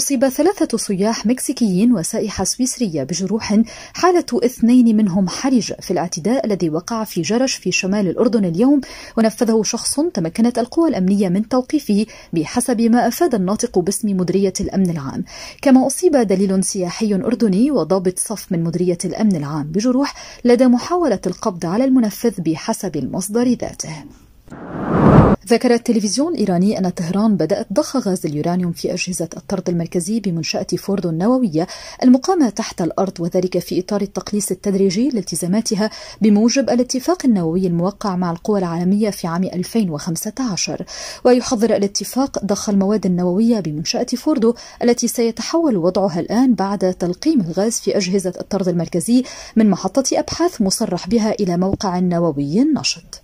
أصيب ثلاثة سياح مكسيكيين وسائحة سويسرية بجروح حالة اثنين منهم حرجة في الاعتداء الذي وقع في جرش في شمال الأردن اليوم. ونفذه شخص تمكنت القوى الأمنية من توقيفه بحسب ما أفاد الناطق باسم مديرية الأمن العام. كما أصيب دليل سياحي أردني وضابط صف من مديرية الأمن العام بجروح لدى محاولة القبض على المنفذ بحسب المصدر ذاته. ذكر التلفزيون الإيراني أن طهران بدأت ضخ غاز اليورانيوم في أجهزة الطرد المركزي بمنشأة فوردو النووية المقامة تحت الأرض وذلك في إطار التقليص التدريجي لالتزاماتها بموجب الاتفاق النووي الموقع مع القوى العالمية في عام 2015 ويحظر الاتفاق ضخ المواد النووية بمنشأة فوردو التي سيتحول وضعها الآن بعد تلقيم الغاز في أجهزة الطرد المركزي من محطة أبحاث مصرح بها إلى موقع نووي نشط.